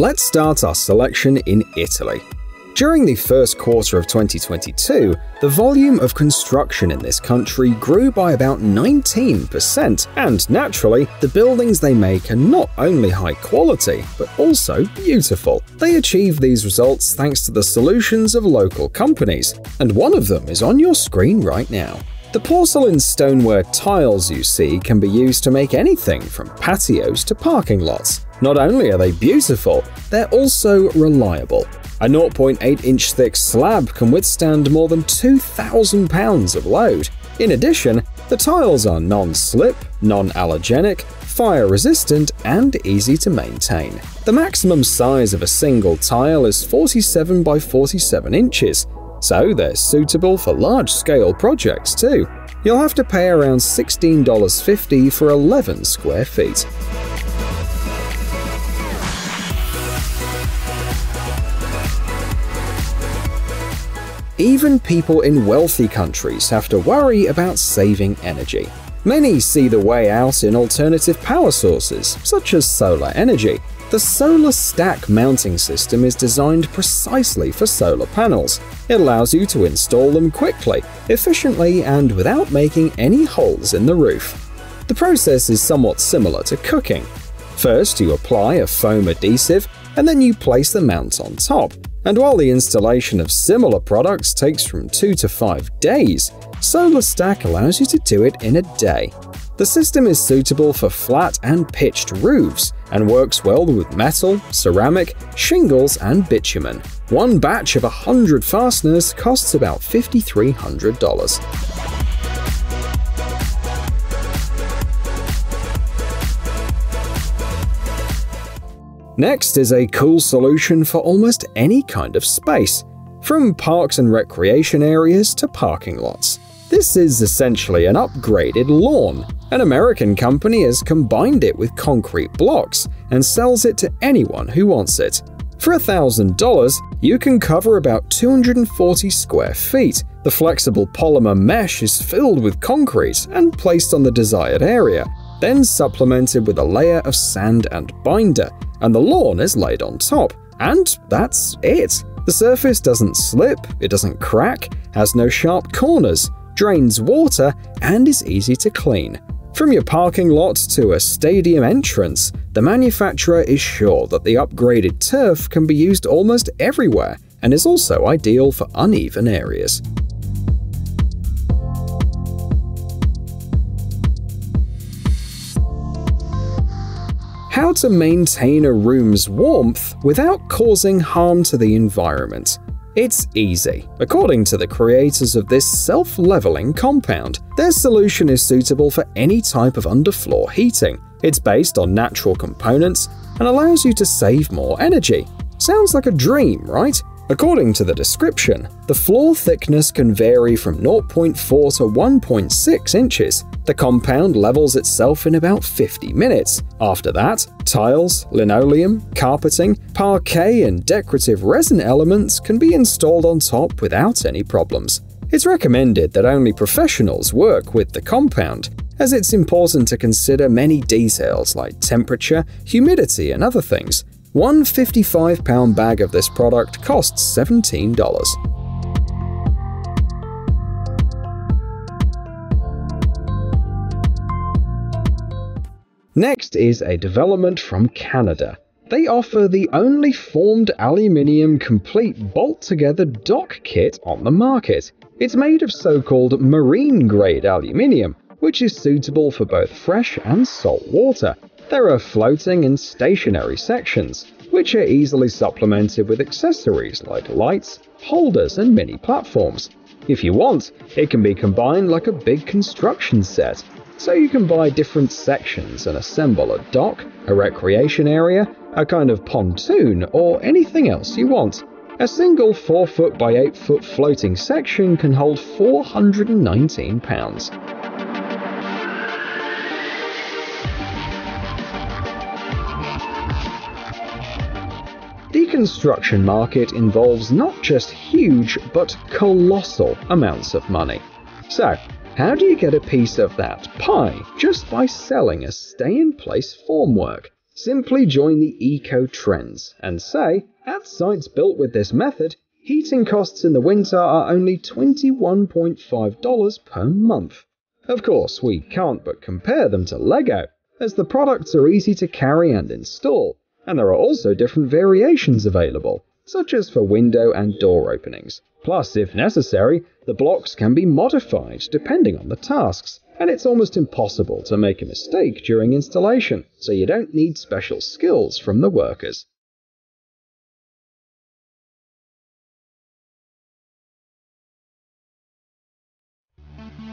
Let's start our selection in Italy. During the first quarter of 2022, the volume of construction in this country grew by about 19%, and naturally, the buildings they make are not only high quality, but also beautiful. They achieve these results thanks to the solutions of local companies, and one of them is on your screen right now. The porcelain stoneware tiles you see can be used to make anything from patios to parking lots. Not only are they beautiful, they're also reliable. A 0.8 inch thick slab can withstand more than 2,000 pounds of load. In addition, the tiles are non-slip, non-allergenic, fire resistant, and easy to maintain. The maximum size of a single tile is 47 by 47 inches, so they're suitable for large-scale projects too. You'll have to pay around $16.50 for 11 square feet. Even people in wealthy countries have to worry about saving energy. Many see the way out in alternative power sources, such as solar energy. The Solar Stack mounting system is designed precisely for solar panels. It allows you to install them quickly, efficiently, and without making any holes in the roof. The process is somewhat similar to cooking. First, you apply a foam adhesive, and then you place the mount on top. And while the installation of similar products takes from 2 to 5 days, Solar Stack allows you to do it in a day. The system is suitable for flat and pitched roofs and works well with metal, ceramic, shingles, and bitumen. One batch of 100 fasteners costs about $5,300. Next is a cool solution for almost any kind of space, from parks and recreation areas to parking lots. This is essentially an upgraded lawn. An American company has combined it with concrete blocks and sells it to anyone who wants it. For $1,000, you can cover about 240 square feet. The flexible polymer mesh is filled with concrete and placed on the desired area, then supplemented with a layer of sand and binder, and the lawn is laid on top. And that's it. The surface doesn't slip, it doesn't crack, has no sharp corners, drains water, and is easy to clean. From your parking lot to a stadium entrance, the manufacturer is sure that the upgraded turf can be used almost everywhere and is also ideal for uneven areas. How to maintain a room's warmth without causing harm to the environment. It's easy. According to the creators of this self-leveling compound, their solution is suitable for any type of underfloor heating. It's based on natural components and allows you to save more energy. Sounds like a dream, right? According to the description, the floor thickness can vary from 0.4 to 1.6 inches. The compound levels itself in about 50 minutes. After that, tiles, linoleum, carpeting, parquet, and decorative resin elements can be installed on top without any problems. It's recommended that only professionals work with the compound, as it's important to consider many details like temperature, humidity, and other things. One 55 pound bag of this product costs $17. Next is a development from Canada. They offer the only formed aluminium complete bolt-together dock kit on the market. It's made of so-called marine-grade aluminium, which is suitable for both fresh and salt water, there are floating and stationary sections, which are easily supplemented with accessories like lights, holders, and mini platforms. If you want, it can be combined like a big construction set, so you can buy different sections and assemble a dock, a recreation area, a kind of pontoon, or anything else you want. A single 4 foot by 8 foot floating section can hold 419 pounds. Construction market involves not just huge, but colossal amounts of money. So, how do you get a piece of that pie just by selling a stay in place formwork? Simply join the eco trends and say, at sites built with this method, heating costs in the winter are only $21.5 per month. Of course, we can't but compare them to Lego, as the products are easy to carry and install, and there are also different variations available, such as for window and door openings. Plus, if necessary, the blocks can be modified depending on the tasks, and it's almost impossible to make a mistake during installation, so you don't need special skills from the workers.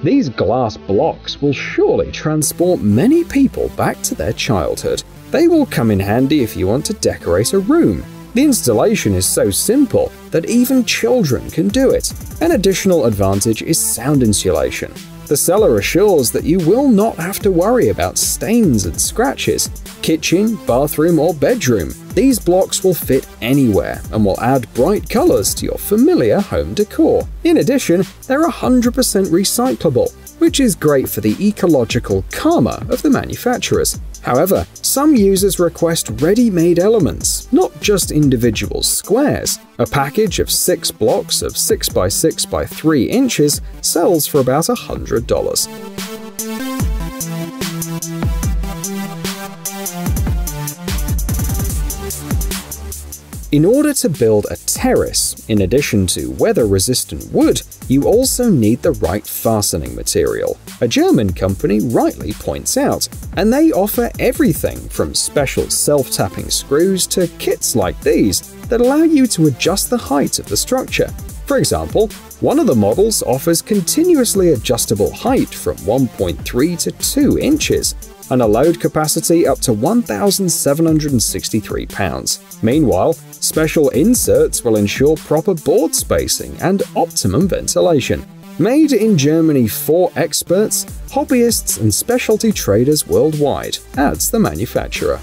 These glass blocks will surely transport many people back to their childhood. They will come in handy if you want to decorate a room. The installation is so simple that even children can do it. An additional advantage is sound insulation. The seller assures that you will not have to worry about stains and scratches. Kitchen, bathroom, or bedroom, these blocks will fit anywhere and will add bright colors to your familiar home decor. In addition, they're 100% recyclable, which is great for the ecological karma of the manufacturers. However, some users request ready-made elements, not just individual squares. A package of 6 blocks of 6x6 by 3 inches sells for about $100. In order to build a terrace, in addition to weather-resistant wood, you also need the right fastening material. A German company rightly points out, and they offer everything from special self-tapping screws to kits like these that allow you to adjust the height of the structure. For example, one of the models offers continuously adjustable height from 1.3 to 2 inches, and a load capacity up to 1,763 pounds. Meanwhile, special inserts will ensure proper board spacing and optimum ventilation. Made in Germany for experts, hobbyists, and specialty traders worldwide, adds the manufacturer.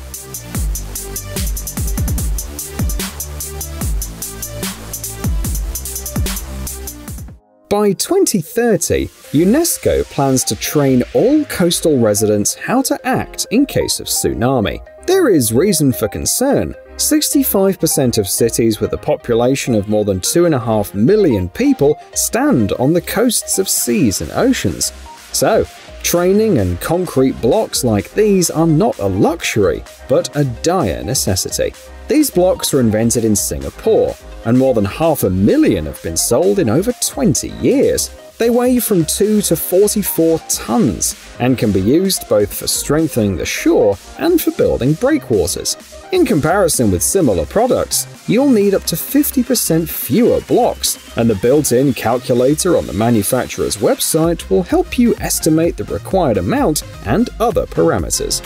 By 2030, UNESCO plans to train all coastal residents how to act in case of tsunami. There is reason for concern. 65% of cities with a population of more than 2.5 million people stand on the coasts of seas and oceans. So, training and concrete blocks like these are not a luxury, but a dire necessity. These blocks were invented in Singapore, and more than half a million have been sold in over 20 years. They weigh from 2 to 44 tons and can be used both for strengthening the shore and for building breakwaters. In comparison with similar products, you'll need up to 50% fewer blocks, and the built-in calculator on the manufacturer's website will help you estimate the required amount and other parameters.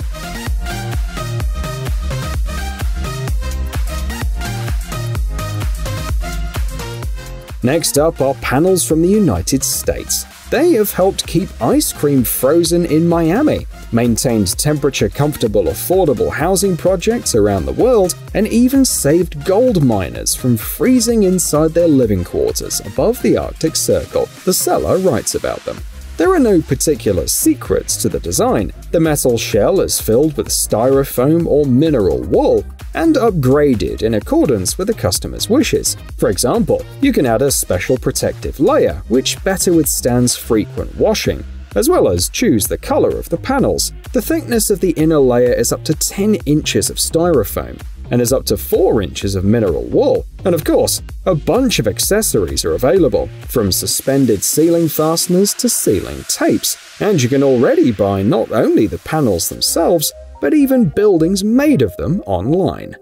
Next up are panels from the United States. They have helped keep ice cream frozen in Miami, maintained temperature comfortable affordable housing projects around the world, and even saved gold miners from freezing inside their living quarters above the Arctic Circle. The seller writes about them. There are no particular secrets to the design. The metal shell is filled with styrofoam or mineral wool, and upgraded in accordance with the customer's wishes. For example, you can add a special protective layer which better withstands frequent washing, as well as choose the color of the panels. The thickness of the inner layer is up to 10 inches of styrofoam, and is up to 4 inches of mineral wool. And of course, a bunch of accessories are available, from suspended ceiling fasteners to ceiling tapes. And you can already buy not only the panels themselves, but even buildings made of them online.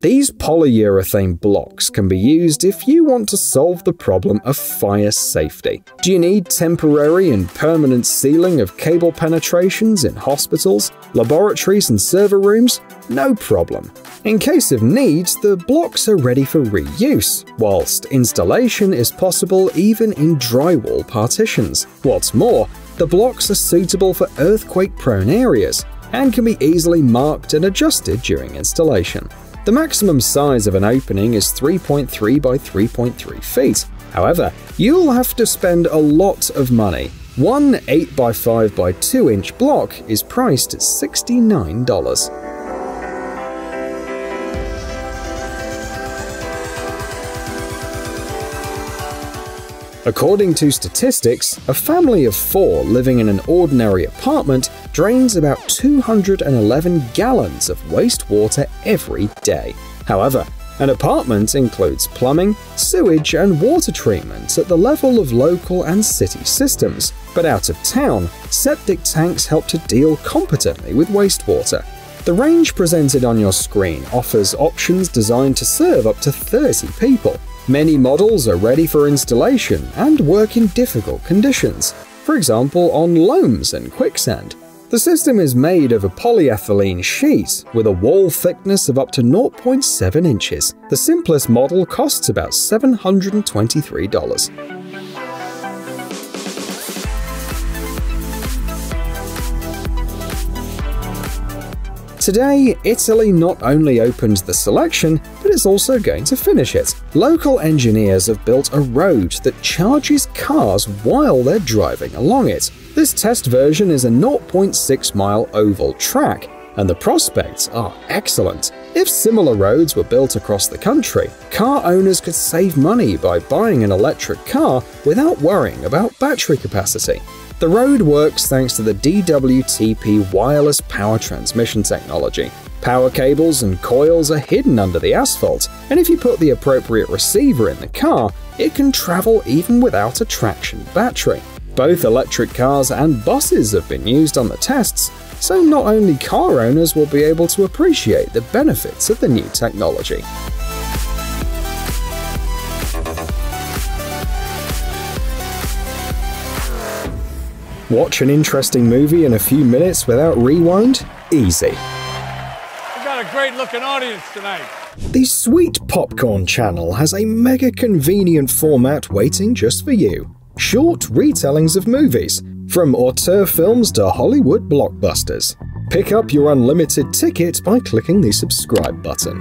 These polyurethane blocks can be used if you want to solve the problem of fire safety. Do you need temporary and permanent sealing of cable penetrations in hospitals, laboratories, and server rooms? No problem. In case of need, the blocks are ready for reuse, whilst installation is possible even in drywall partitions. What's more, the blocks are suitable for earthquake-prone areas and can be easily marked and adjusted during installation. The maximum size of an opening is 3.3 by 3.3 feet, However, you'll have to spend a lot of money. One 8x5 x 2 inch block is priced at $69. According to statistics, a family of four living in an ordinary apartment drains about 211 gallons of wastewater every day. However, an apartment includes plumbing, sewage, and water treatment at the level of local and city systems. But out of town, septic tanks help to deal competently with wastewater. The range presented on your screen offers options designed to serve up to 30 people, Many models are ready for installation and work in difficult conditions, for example on loams and quicksand. The system is made of a polyethylene sheet with a wall thickness of up to 0.7 inches. The simplest model costs about $723. Today, Italy not only opened the selection, but is also going to finish it. Local engineers have built a road that charges cars while they're driving along it. This test version is a 0.6 mile oval track, and the prospects are excellent. If similar roads were built across the country, car owners could save money by buying an electric car without worrying about battery capacity. The road works thanks to the DWTP wireless power transmission technology. Power cables and coils are hidden under the asphalt, and if you put the appropriate receiver in the car, it can travel even without a traction battery. Both electric cars and buses have been used on the tests, so not only car owners will be able to appreciate the benefits of the new technology. Watch an interesting movie in a few minutes without rewind? Easy. We've got a great looking audience tonight. The Sweet Popcorn channel has a mega convenient format waiting just for you. Short retellings of movies, from auteur films to Hollywood blockbusters. Pick up your unlimited ticket by clicking the subscribe button.